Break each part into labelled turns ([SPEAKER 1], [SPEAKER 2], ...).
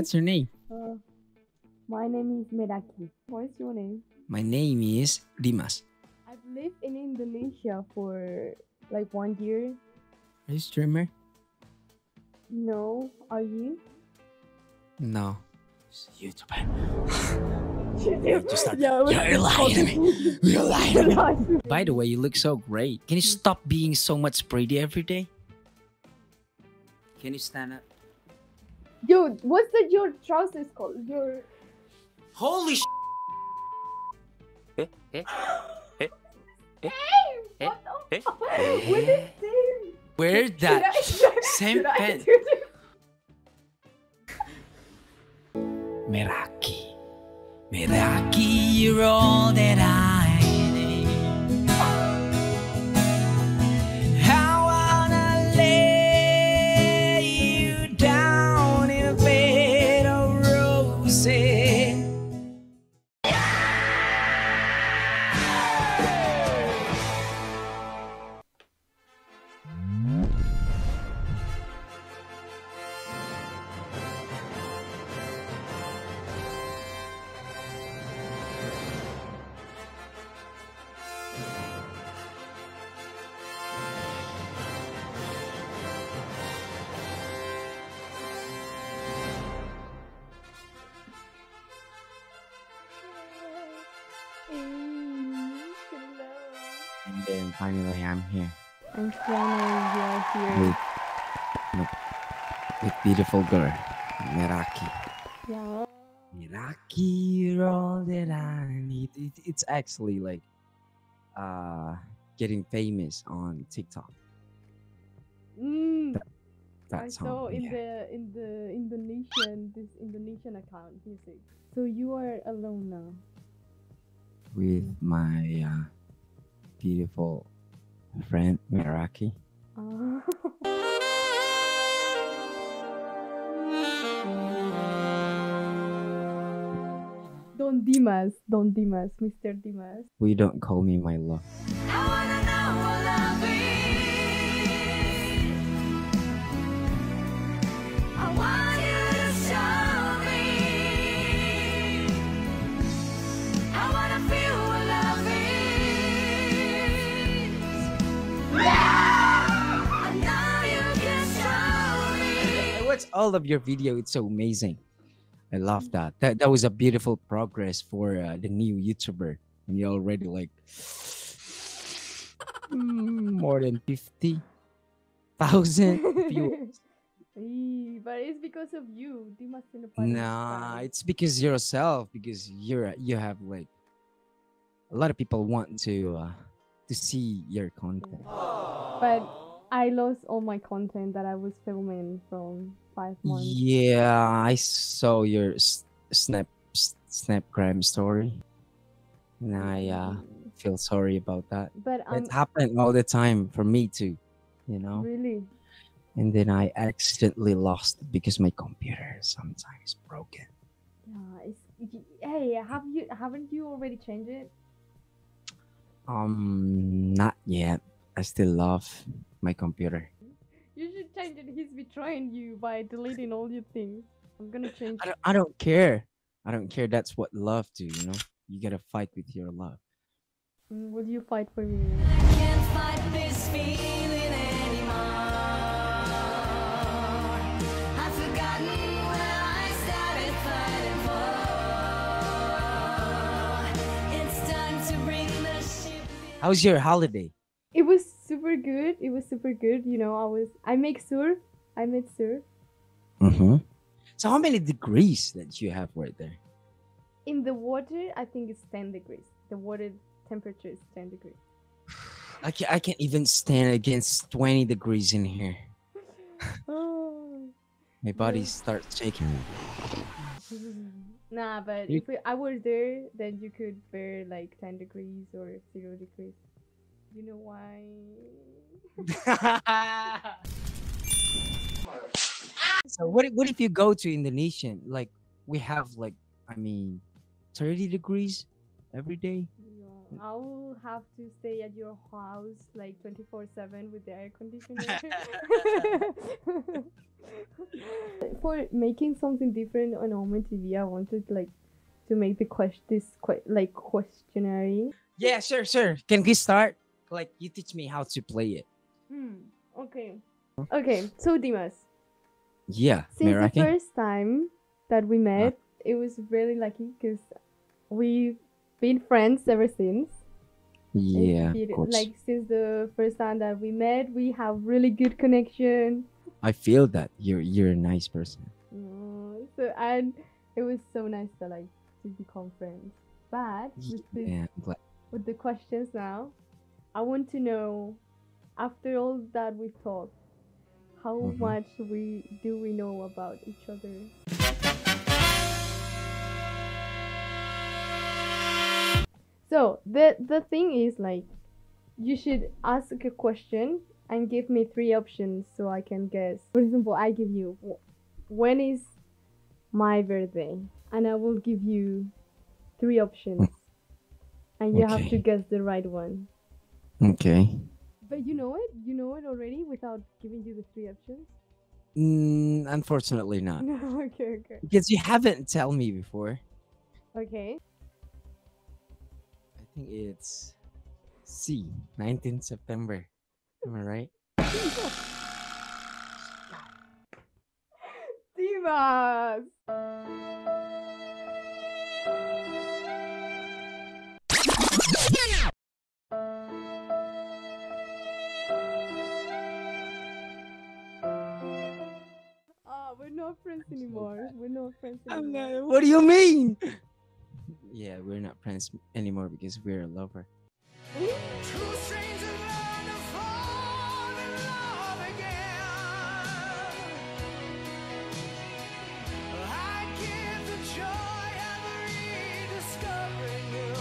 [SPEAKER 1] What's your name?
[SPEAKER 2] Uh, my name is Meraki. What's your name?
[SPEAKER 1] My name is Dimas.
[SPEAKER 2] I've lived in Indonesia for like one year.
[SPEAKER 1] Are you a streamer?
[SPEAKER 2] No, are you?
[SPEAKER 1] No. YouTuber.
[SPEAKER 2] Just
[SPEAKER 1] start- You're lying to me. You're lying to me. By the way, you look so great. Can you stop being so much pretty every day? Can you stand up?
[SPEAKER 2] Dude, what's the your trousers called? Your
[SPEAKER 1] Holy sh! Eh, eh, eh, eh, eh,
[SPEAKER 2] what the
[SPEAKER 1] eh,
[SPEAKER 2] fuck? What is this?
[SPEAKER 1] Where
[SPEAKER 2] Should
[SPEAKER 1] that
[SPEAKER 2] I-
[SPEAKER 1] same pen? Meraki. Meraki, you're all that I And finally, I'm here
[SPEAKER 2] I'm finally here.
[SPEAKER 1] with, with, with beautiful girl, Meraki.
[SPEAKER 2] Yeah.
[SPEAKER 1] Meraki, all that I need. It, it's actually like uh getting famous on TikTok.
[SPEAKER 2] Mm,
[SPEAKER 1] That
[SPEAKER 2] I
[SPEAKER 1] song.
[SPEAKER 2] saw in
[SPEAKER 1] yeah.
[SPEAKER 2] the in the Indonesian this Indonesian account music. So you are alone now.
[SPEAKER 1] with my uh, beautiful friend Meraki.
[SPEAKER 2] Ah. Don Dimas, Don Dimas, Mr. Dimas.
[SPEAKER 1] We don't call me my love. All of your video. It's so amazing. I love that. That that was a beautiful progress for uh, the new YouTuber. And you're already like mm, more than fifty thousand viewers.
[SPEAKER 2] But it's because of you.
[SPEAKER 1] Nah, it's because yourself. Because you're you have like a lot of people want to uh, to see your content.
[SPEAKER 2] But I lost all my content that I was filming from five months.
[SPEAKER 1] Yeah, I saw your snap snapgram story, and I uh, feel sorry about that.
[SPEAKER 2] But I'm
[SPEAKER 1] it happened all the time for me too, you know.
[SPEAKER 2] really
[SPEAKER 1] And then I accidentally lost because my computer sometimes broken.
[SPEAKER 2] yeah. It's, hey, have you haven't you already changed it?
[SPEAKER 1] Um, not yet. I still love my computer.
[SPEAKER 2] You should change it. He's betraying you by deleting all your things. I'm gonna change.
[SPEAKER 1] I don't, I don't care. I don't care. That's what love do, you know. You gotta fight with your love.
[SPEAKER 2] Mm, Will you fight for me?
[SPEAKER 3] I can't fight this feeling anymore. I've forgotten where I started fighting for. It's time to bring the ship.
[SPEAKER 1] How's your holiday?
[SPEAKER 2] It was super good. It was super good. You know, I was. I make surf. I made surf
[SPEAKER 1] Mm-hmm. So how many degrees that you have right there?
[SPEAKER 2] in the water. I think it's ten degrees. The water temperature is ten degrees.
[SPEAKER 1] I can't, I can't even stand against 20 degrees in here.
[SPEAKER 2] Oh.
[SPEAKER 1] My body
[SPEAKER 2] Yeah.
[SPEAKER 1] starts shaking.
[SPEAKER 2] Nah, but
[SPEAKER 1] You-
[SPEAKER 2] if we, I was there, then you could bear like 10 degrees or 0 degrees. You know why?
[SPEAKER 1] so what if, what if you go to Indonesia? Like we have like I mean 30 degrees every day.
[SPEAKER 2] Yeah. I'll have to stay at your house like 24 7 with the air conditioner. For making something different on OmeTV, I wanted like to make the question this que- like questionary.
[SPEAKER 1] Yeah, sure, sure. Can we start? Like, you teach me how to play it.
[SPEAKER 2] Hmm. Okay. Okay. So Dimas,
[SPEAKER 1] Yeah,
[SPEAKER 2] since the first time that we met, it was really lucky because we've been friends ever since.
[SPEAKER 1] Yeah.
[SPEAKER 2] Like since the first time that we met, we have really good connection.
[SPEAKER 1] I feel that you're you're a nice person.
[SPEAKER 2] Mm, so and it was so nice to like to become friends. But with
[SPEAKER 1] Yeah,
[SPEAKER 2] with the questions now, I want to know after all that we've talked, how
[SPEAKER 1] Mhm.
[SPEAKER 2] much we do we know about each other? So the the thing is like you should ask a question and give me three options so I can guess. For example, I give you when is my birthday and I will give you three options and you have to guess the right one.
[SPEAKER 1] Okay.
[SPEAKER 2] But you know it? You know it already without giving you the three options?
[SPEAKER 1] Mm, unfortunately not.
[SPEAKER 2] No, okay, okay.
[SPEAKER 1] Because you haven't tell me before.
[SPEAKER 2] Okay.
[SPEAKER 1] I think it's C, 19 September. Am I right?
[SPEAKER 2] Divas! Not friends
[SPEAKER 1] so
[SPEAKER 2] anymore. We're not friends
[SPEAKER 1] I'm
[SPEAKER 2] anymore.
[SPEAKER 1] not- what do you mean? yeah, we're not friends anymore because we're a lover.
[SPEAKER 3] Two strangers learn to fall in love again. I give the joy of rediscovering you.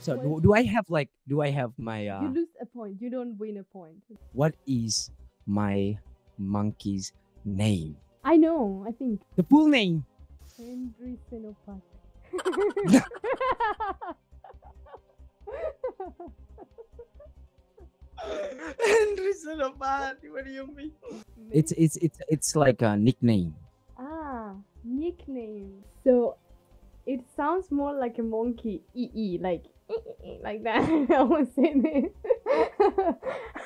[SPEAKER 1] So do, do I have like do I have my uh
[SPEAKER 2] You lose a point. You don't win a point.
[SPEAKER 1] what is my monkey's name?
[SPEAKER 2] I know. I think
[SPEAKER 1] The full name.
[SPEAKER 2] Henry Senopat.
[SPEAKER 1] Henry Salopati, what do you mean? It's it's it's it's like a nickname.
[SPEAKER 2] ah nickname. So it sounds more like a monkey. E e like like that. I was saying it.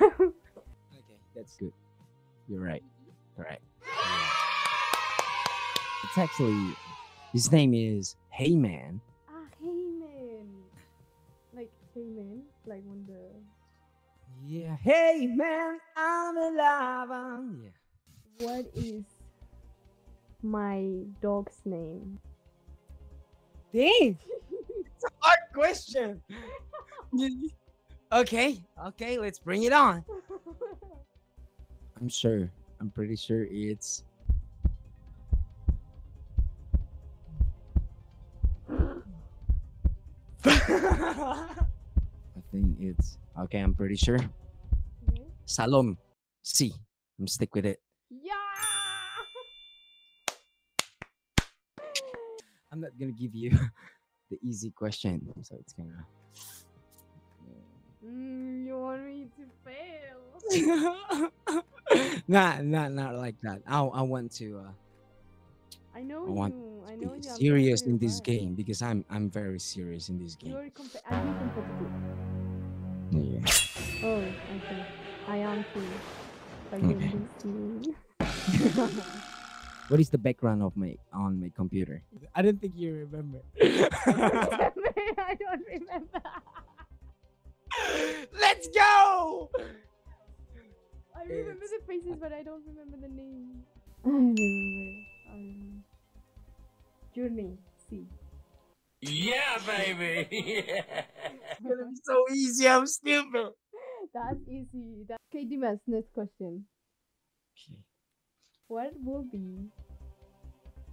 [SPEAKER 1] Okay, that's good. You're right. All right. It's actually his name is Hey Man.
[SPEAKER 2] ah, Heyman. Like Heyman, like when the
[SPEAKER 1] Yeah. Hey Man, I'm alive. I'm- Yeah.
[SPEAKER 2] what is my dog's name?
[SPEAKER 1] Dang. it's a hard question. okay. Okay. Let's bring it on. I'm sure. I'm pretty sure it's. I think it's okay. I'm pretty sure.
[SPEAKER 2] Okay.
[SPEAKER 1] Salom. C. I'm stick with it.
[SPEAKER 2] Yeah.
[SPEAKER 1] I'm not gonna give you the easy question, so it's gonna.
[SPEAKER 2] Mm, you want me to fail?
[SPEAKER 1] not, not, not like that. I, I want to. Uh,
[SPEAKER 2] I know
[SPEAKER 1] I want
[SPEAKER 2] you. I know you. I'm
[SPEAKER 1] serious in this
[SPEAKER 2] right.
[SPEAKER 1] game because I'm, I'm very serious in this game.
[SPEAKER 2] You're comp- competitive?
[SPEAKER 1] Yeah.
[SPEAKER 2] Oh, okay. I am too. But
[SPEAKER 1] Okay.
[SPEAKER 2] you.
[SPEAKER 1] What is the background of my on my computer? I don't think you remember.
[SPEAKER 2] I don't remember.
[SPEAKER 1] Let's go.
[SPEAKER 2] I remember
[SPEAKER 1] It's-
[SPEAKER 2] the faces, but I don't remember the name. I remember. I remember. Journey. C.
[SPEAKER 4] Yeah, baby. yeah.
[SPEAKER 1] It's gonna be so easy. I'm stupid.
[SPEAKER 2] That's easy. That- okay, Dimas, next question.
[SPEAKER 1] Okay.
[SPEAKER 2] What will be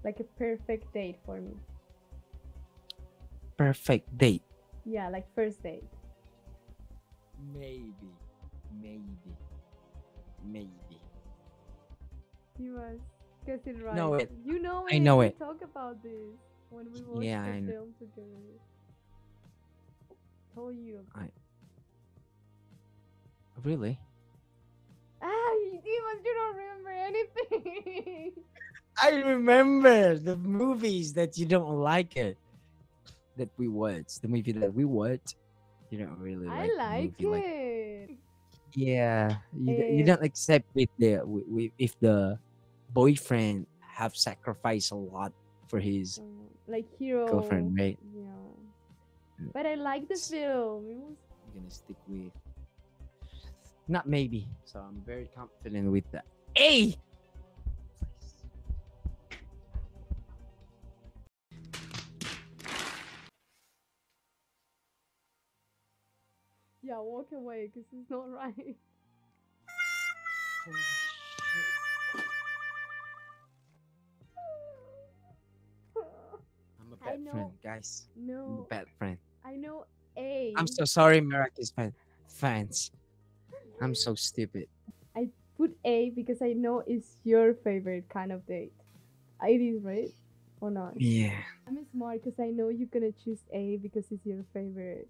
[SPEAKER 2] like a perfect date for me?
[SPEAKER 1] Perfect date.
[SPEAKER 2] Yeah, like first date.
[SPEAKER 1] Maybe. Maybe. Maybe.
[SPEAKER 2] Dimas, guess it right.
[SPEAKER 1] Know it.
[SPEAKER 2] You know it.
[SPEAKER 1] I know
[SPEAKER 2] we
[SPEAKER 1] it.
[SPEAKER 2] Talk about this when we watched
[SPEAKER 1] Yeah,
[SPEAKER 2] the
[SPEAKER 1] I
[SPEAKER 2] film together. told you.
[SPEAKER 1] Really?
[SPEAKER 2] Ah, you you don't remember anything.
[SPEAKER 1] I remember the movies that you don't like it. That we watched. The movie that we watched. You don't really
[SPEAKER 2] I
[SPEAKER 1] like. the
[SPEAKER 2] like it.
[SPEAKER 1] yeah, you, d- you
[SPEAKER 2] Eh.
[SPEAKER 1] don't accept with the wi- wi- if the boyfriend have sacrificed a lot for his
[SPEAKER 2] Um, like hero.
[SPEAKER 1] girlfriend, right?
[SPEAKER 2] Yeah.
[SPEAKER 1] Mm.
[SPEAKER 2] But I like the film. It was
[SPEAKER 1] I'm gonna stick with not maybe. So I'm very confident with that. A.
[SPEAKER 2] Yeah, walk away because it's not right.
[SPEAKER 1] bad
[SPEAKER 2] know.
[SPEAKER 1] friend, guys.
[SPEAKER 2] No,
[SPEAKER 1] bad friend.
[SPEAKER 2] I know A.
[SPEAKER 1] I'm so sorry, Miraculous fan fans. I'm so stupid.
[SPEAKER 2] I put A because I know it's your favorite kind of date. It is right or not?
[SPEAKER 1] Yeah.
[SPEAKER 2] I'm smart because I know you're gonna choose A because it's your favorite.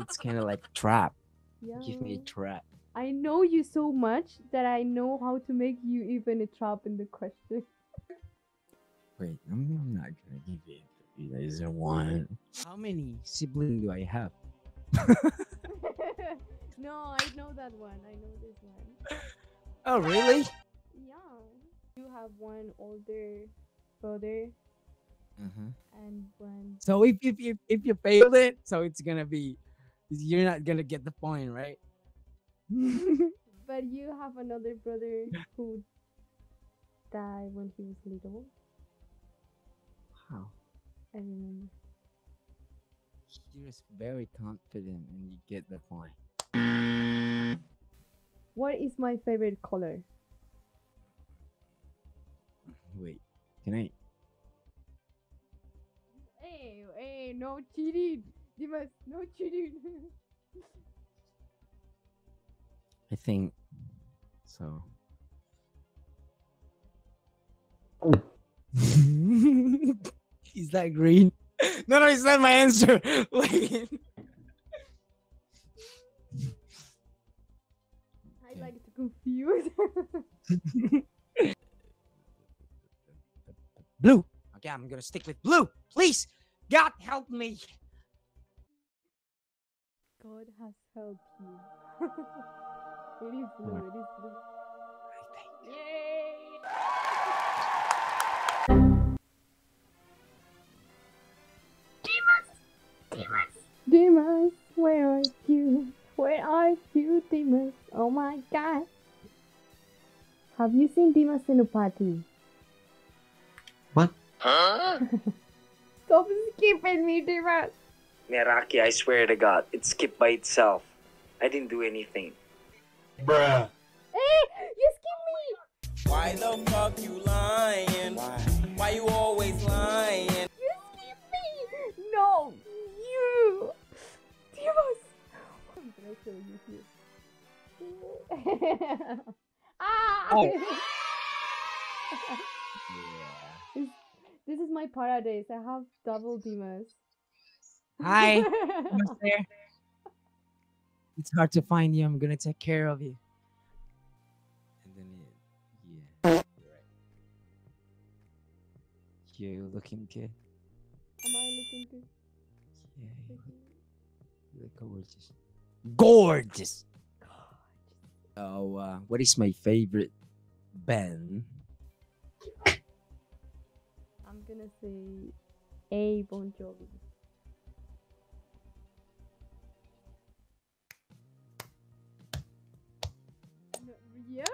[SPEAKER 1] It's kind of like trap.
[SPEAKER 2] Yeah.
[SPEAKER 1] Give me a trap.
[SPEAKER 2] I know you so much that I know how to make you even a trap in the question.
[SPEAKER 1] Wait, I'm, I'm not gonna give it. You guys don't. How many siblings do I have?
[SPEAKER 2] no, I know that one. I know this one.
[SPEAKER 1] Oh, really?
[SPEAKER 2] Yeah. You have one older brother
[SPEAKER 1] Uh-huh.
[SPEAKER 2] and one.
[SPEAKER 1] So if, if if if you failed it, so it's gonna be, you're not gonna get the point, right?
[SPEAKER 2] But you have another brother who died when he was little.
[SPEAKER 1] Wow.
[SPEAKER 2] I remember.
[SPEAKER 1] You're just very confident, and you get the point.
[SPEAKER 2] What is my favorite color?
[SPEAKER 1] Wait, can I?
[SPEAKER 2] Hey, hey, no cheating. Dimas, no cheating.
[SPEAKER 1] I think so. Is that green? No, no, it's not my answer. Wait.
[SPEAKER 2] I like to confuse.
[SPEAKER 1] Blue. Okay, I'm gonna stick with blue. Please, God help me.
[SPEAKER 2] God has helped you. it is blue. It is blue. Dimas, where are you? Where are you, Dimas? Oh my god. Have you seen Dimas in a party?
[SPEAKER 1] What? Huh?
[SPEAKER 2] Stop skipping me, Dimas.
[SPEAKER 5] Meraki, I swear to God, it skipped by itself. I didn't do anything.
[SPEAKER 4] Bruh.
[SPEAKER 2] Hey, you skipped me!
[SPEAKER 6] Why the fuck you lying? Why you always lying?
[SPEAKER 2] ah!
[SPEAKER 1] Oh. Yeah.
[SPEAKER 2] This is my paradise. I have double Dimas.
[SPEAKER 1] Hi. It's hard to find you. I'm gonna take care of you. And then yeah, you're right. You looking good.
[SPEAKER 2] Am I looking good?
[SPEAKER 1] Yeah, you look gorgeous. Gorgeous. Oh, uh, what is my favorite band?
[SPEAKER 2] I'm gonna say A Bon Jovi. Yeah?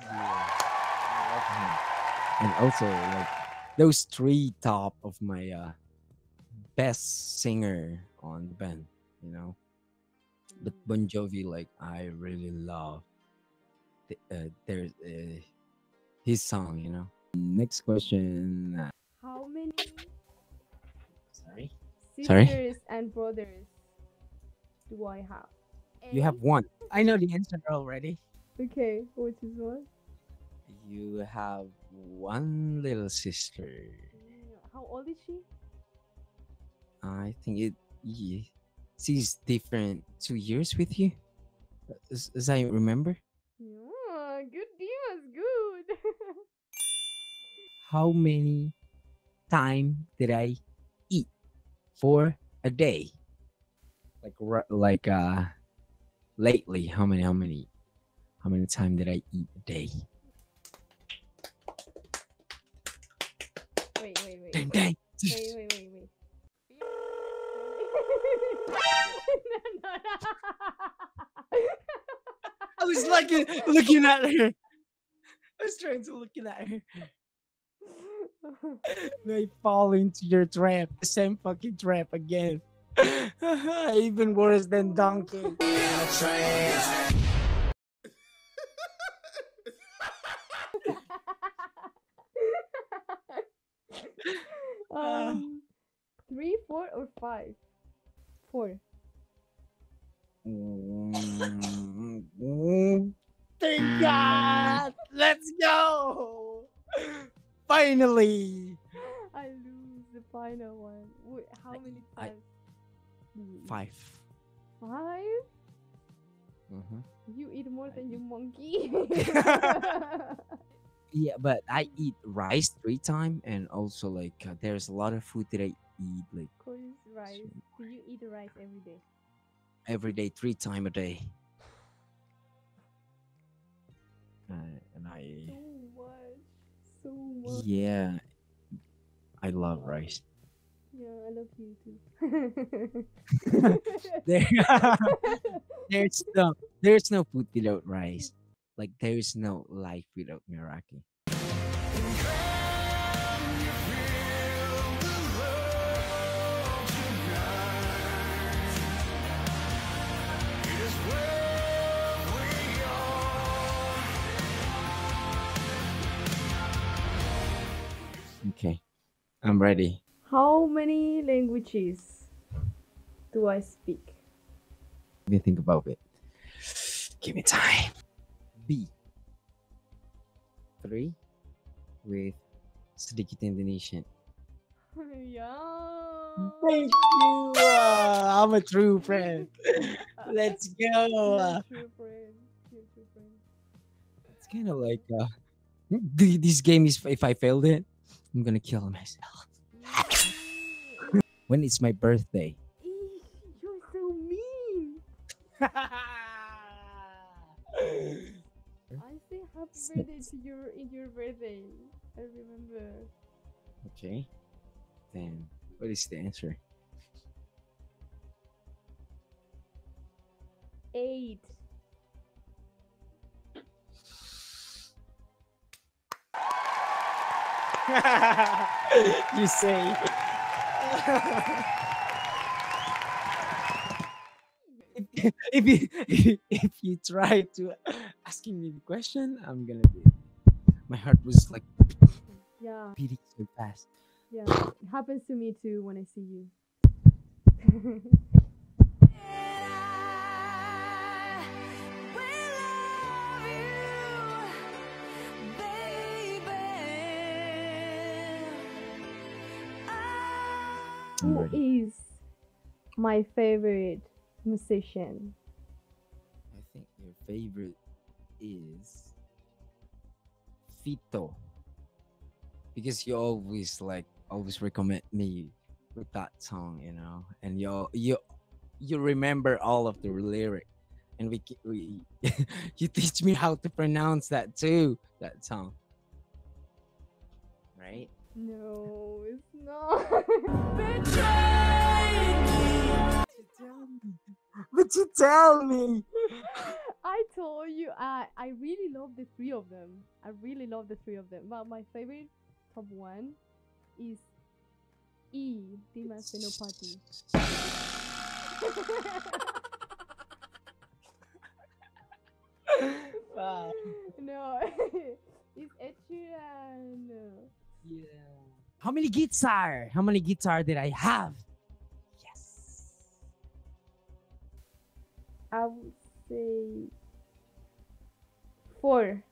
[SPEAKER 1] Yeah, I love him. And also, like those three top of my uh best singer on the band, you know. But Bon Jovi, like I really love the, uh, there's uh, his song, you know. Next question.
[SPEAKER 2] How many
[SPEAKER 1] Sorry,
[SPEAKER 2] sisters
[SPEAKER 1] Sorry?
[SPEAKER 2] and brothers do I have?
[SPEAKER 1] you have one. I know the answer already.
[SPEAKER 2] Okay, which is what?
[SPEAKER 1] You have one little sister.
[SPEAKER 2] How old is she?
[SPEAKER 1] I think it yeah, sees different two years with you, as, as I remember.
[SPEAKER 2] Yeah, good Dimas, good.
[SPEAKER 1] How many time did I eat for a day? Like like uh lately, how many how many how many time did I eat a day?
[SPEAKER 2] wait, wait, wait.
[SPEAKER 1] Dang dang.
[SPEAKER 2] Wait, wait, wait,
[SPEAKER 1] I was like looking at her. I was trying to look at her. I fall into your trap. The same fucking trap again. Even worse than donkey.
[SPEAKER 2] um, three, four, or five? Four.
[SPEAKER 1] Mm, Thank God! Let's go! Finally!
[SPEAKER 2] I lose the final one. Wait, how many
[SPEAKER 1] I-
[SPEAKER 2] times? you?
[SPEAKER 1] Five.
[SPEAKER 2] Five?
[SPEAKER 1] Mhm.
[SPEAKER 2] You eat more than you monkey.
[SPEAKER 1] Yeah, but I eat rice three time, and also like uh, there's a lot of food that I eat like
[SPEAKER 2] Course rice. Do you eat rice every day?
[SPEAKER 1] Every day, three time a day. Uh, and I
[SPEAKER 2] So much. So much.
[SPEAKER 1] yeah, I love rice.
[SPEAKER 2] Yeah, I love you too.
[SPEAKER 1] There, there's no there's no food without rice. Like there's no life without Meraki. I'm ready.
[SPEAKER 2] How many languages do I speak?
[SPEAKER 1] Let me think about it. Give me time. B. Three with sedikit Indonesian.
[SPEAKER 2] yeah.
[SPEAKER 1] Thank you. uh, I'm a true friend. Let's go.
[SPEAKER 2] You're a true friend. True friend.
[SPEAKER 1] It's kind of like uh, this game is if I failed it, I'm gonna kill myself. When is my birthday?
[SPEAKER 2] You're so mean. I say happy birthday to your in your birthday. I remember.
[SPEAKER 1] okay. Then what is the answer?
[SPEAKER 2] Eight.
[SPEAKER 1] you say. if, if you if you try to asking me the question, I'm gonna be. My heart was like
[SPEAKER 2] Yeah,
[SPEAKER 1] beating so fast.
[SPEAKER 2] yeah. It happens to me too when I see you.
[SPEAKER 1] I'm
[SPEAKER 2] Who
[SPEAKER 1] ready.
[SPEAKER 2] is my favorite musician?
[SPEAKER 1] I think your favorite is Fito. Because you always like always recommend me with that song, you know, and you you you remember all of the lyric, and we we you teach me how to pronounce that too. That song, right?
[SPEAKER 2] No, it's not.
[SPEAKER 1] But you tell me.
[SPEAKER 2] I told you I I really love the three of them. I really love the three of them. But my favorite top one is E Dimas Senopati.
[SPEAKER 1] wow.
[SPEAKER 2] no, it's Ed Sheeran.
[SPEAKER 1] Yeah. How many guitar? How many guitar did I have? Yes.
[SPEAKER 2] I would say four.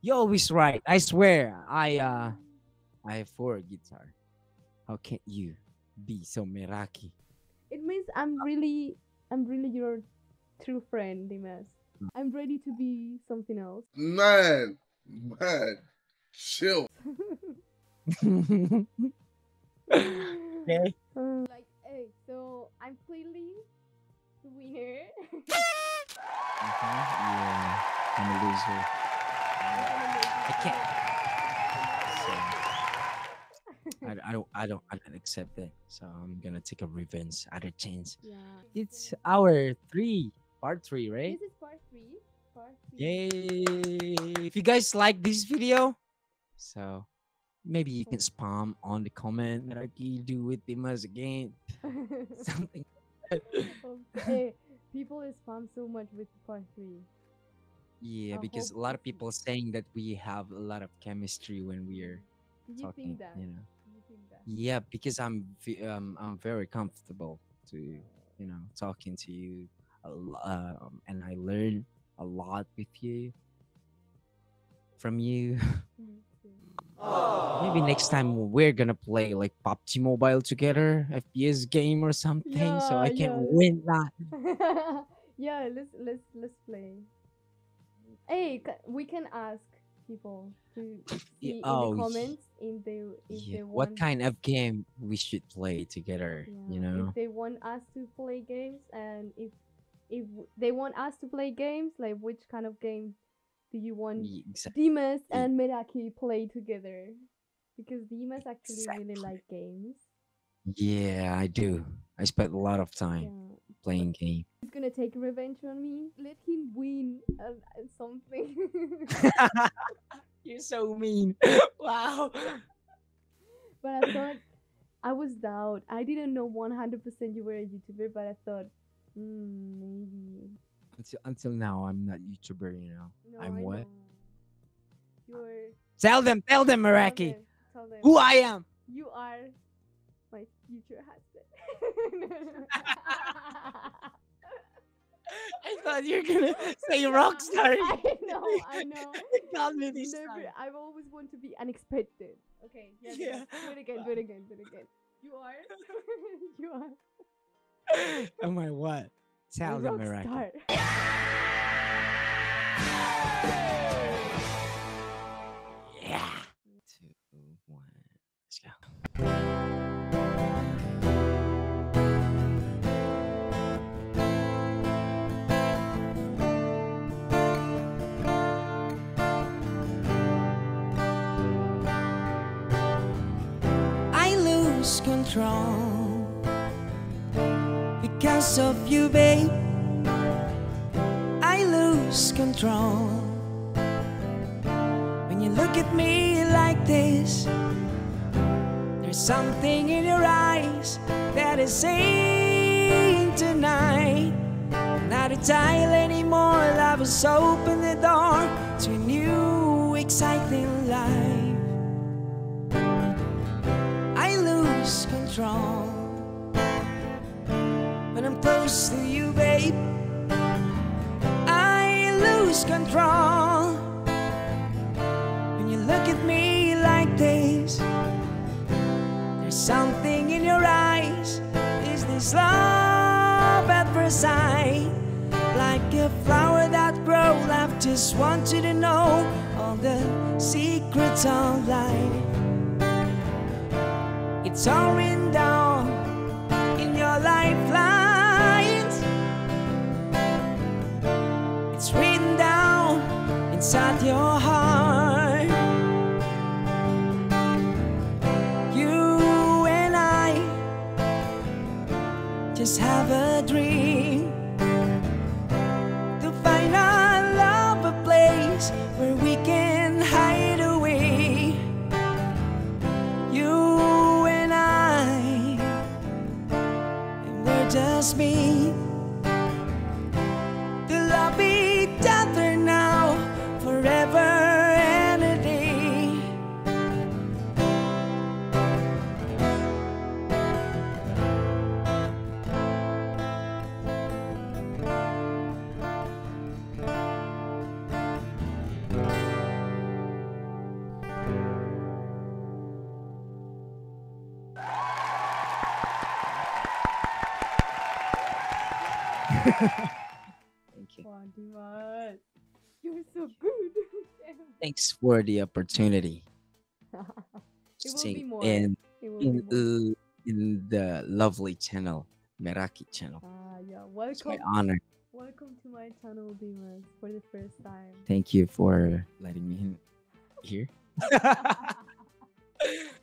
[SPEAKER 1] You're always right. I swear. I uh I have four guitar. How can you be so meraki?
[SPEAKER 2] It means I'm really, I'm really your true friend, Dimas. I'm ready to be something else.
[SPEAKER 7] Man, man, chill.
[SPEAKER 1] okay.
[SPEAKER 2] Like, hey, so I'm clearly the winner.
[SPEAKER 1] Uh-huh. Yeah. I'm a loser. I can't. So, I, I don't I don't I don't accept it. So I'm gonna take a revenge other chance.
[SPEAKER 2] yeah.
[SPEAKER 1] It's our three part three, right?
[SPEAKER 2] This is part three. Part three.
[SPEAKER 1] Yay! If you guys like this video, so maybe you can spam on the comment that I can do with Dimas again. Something.
[SPEAKER 2] hey, people spam so much with part three.
[SPEAKER 1] Yeah,
[SPEAKER 2] I
[SPEAKER 1] because a lot of people saying that we have a lot of chemistry when we're
[SPEAKER 2] you
[SPEAKER 1] talking.
[SPEAKER 2] think that?
[SPEAKER 1] You know.
[SPEAKER 2] You think that?
[SPEAKER 1] Yeah, because I'm um I'm very comfortable to you know talking to you, um, and I learn a lot with you. From you, maybe next time we're gonna play like PUBG Mobile together, FPS game or something, so I can
[SPEAKER 2] yeah.
[SPEAKER 1] win that.
[SPEAKER 2] yeah, let's let's let's play. Hey, we can ask people to see
[SPEAKER 1] oh,
[SPEAKER 2] in the
[SPEAKER 1] y-
[SPEAKER 2] comments if they if
[SPEAKER 1] Yeah,
[SPEAKER 2] they
[SPEAKER 1] what kind of game we should play together? You know,
[SPEAKER 2] if they want us to play games and if if they want us to play games, like which kind of game do you want
[SPEAKER 1] Ye- exactly.
[SPEAKER 2] Dimas and Meraki play together? Because Dimas actually really like games.
[SPEAKER 1] Yeah, I do. I spent a lot of time
[SPEAKER 2] Yeah.
[SPEAKER 1] playing game.
[SPEAKER 2] He's gonna take revenge on me. Let him win uh, uh, something.
[SPEAKER 1] You're so mean. wow.
[SPEAKER 2] but I thought I was doubt. I didn't know 100% you were a YouTuber, but I thought, hmm, maybe.
[SPEAKER 1] Until until now, I'm not YouTuber. You know.
[SPEAKER 2] No,
[SPEAKER 1] I'm
[SPEAKER 2] I
[SPEAKER 1] what?
[SPEAKER 2] know. You're.
[SPEAKER 1] Tell them, tell them, Meraki,
[SPEAKER 2] tell them.
[SPEAKER 1] who I am.
[SPEAKER 2] You are my future husband.
[SPEAKER 1] I thought you were gonna say rockstar.
[SPEAKER 2] I know, I know.
[SPEAKER 1] Call me this
[SPEAKER 2] Never,
[SPEAKER 1] time.
[SPEAKER 2] I've always want to be unexpected. Okay, yeah. Yeah. Do it again, do it again, do it again. You are, you are
[SPEAKER 1] Am I what?
[SPEAKER 2] a
[SPEAKER 1] Tell them,
[SPEAKER 2] rock
[SPEAKER 1] Meraki.
[SPEAKER 2] star.
[SPEAKER 1] Yeah. Two, one. Let's go.
[SPEAKER 6] I lose control because of you, babe. I lose control when you look at me like this. There's something in your eyes that is saying tonight. Not a tile anymore. Love has opened the door to a new, exciting life. I lose control I'm close to you, babe. I lose control when you look at me like this. There's something in your eyes. Is this love at first sight? Like a flower that grows, I just want you to know all the secrets of life. It's all in down inside your heart. You and I just have a dream
[SPEAKER 1] Thank you.
[SPEAKER 2] You're so good.
[SPEAKER 1] Thanks for the opportunity.
[SPEAKER 2] it will be
[SPEAKER 1] sing
[SPEAKER 2] more.
[SPEAKER 1] in in, uh, in the lovely channel, Meraki channel.
[SPEAKER 2] Ah, yeah.
[SPEAKER 1] It's
[SPEAKER 2] Welcome.
[SPEAKER 1] my honor.
[SPEAKER 2] Welcome to my channel, Dimas, for the first time.
[SPEAKER 1] Thank you for letting me in here.